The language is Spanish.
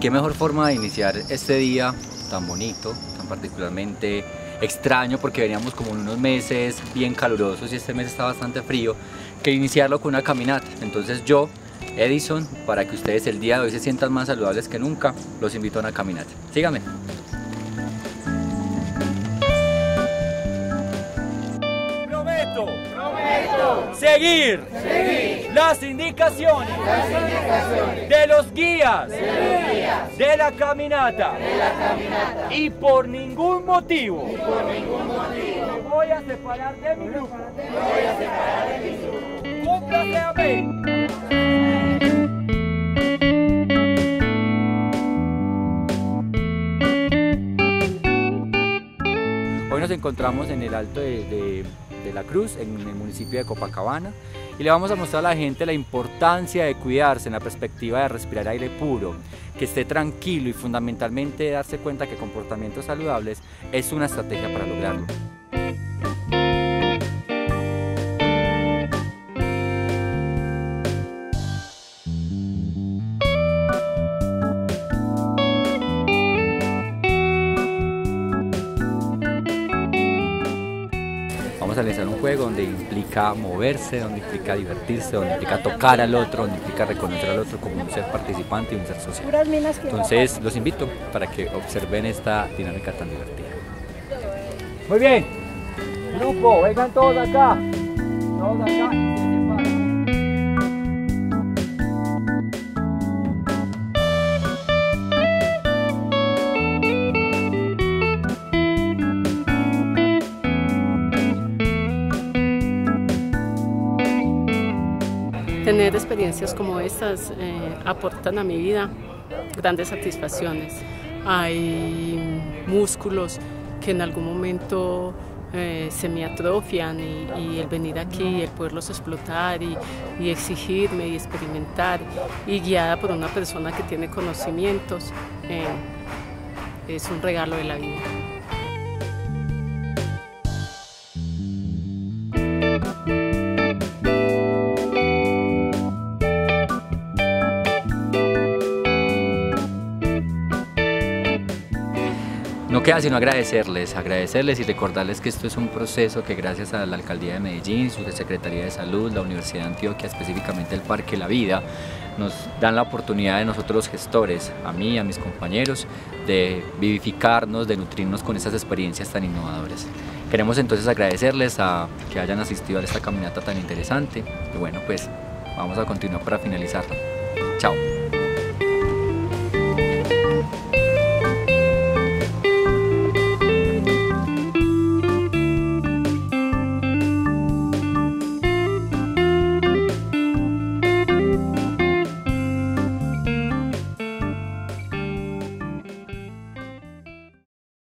qué mejor forma de iniciar este día tan bonito, tan particularmente extraño porque veníamos como en unos meses bien calurosos y este mes está bastante frío, que iniciarlo con una caminata. Entonces yo, Edison, para que ustedes el día de hoy se sientan más saludables que nunca, los invito a una caminata. Síganme. Prometo, prometo seguir, las, indicaciones de los guías, de, la caminata, y por ningún motivo, me voy a separar de mi grupo. a de mi grupo. Hoy nos encontramos en el Alto de, la Cruz, en el municipio de Copacabana, y le vamos a mostrar a la gente la importancia de cuidarse en la perspectiva de respirar aire puro, que esté tranquilo y fundamentalmente darse cuenta que comportamientos saludables es una estrategia para lograrlo. Vamos a realizar un juego donde implica moverse, donde implica divertirse, donde implica tocar al otro, donde implica reconocer al otro como un ser participante y un ser social. Entonces los invito para que observen esta dinámica tan divertida. Muy bien, grupo, vengan todos acá, todos acá. Tener experiencias como estas eh, aportan a mi vida grandes satisfacciones. Hay músculos que en algún momento eh, se me atrofian y, el venir aquí, el poderlos explotar y, exigirme y experimentar y guiada por una persona que tiene conocimientos eh, es un regalo de la vida. No queda sino agradecerles, agradecerles y recordarles que esto es un proceso que gracias a la Alcaldía de Medellín, su Secretaría de Salud, la Universidad de Antioquia, específicamente el Parque La Vida, nos dan la oportunidad de nosotros los gestores, a mí, a mis compañeros, de vivificarnos, de nutrirnos con estas experiencias tan innovadoras. Queremos entonces agradecerles a que hayan asistido a esta caminata tan interesante y bueno, pues vamos a continuar para finalizarla. Chao.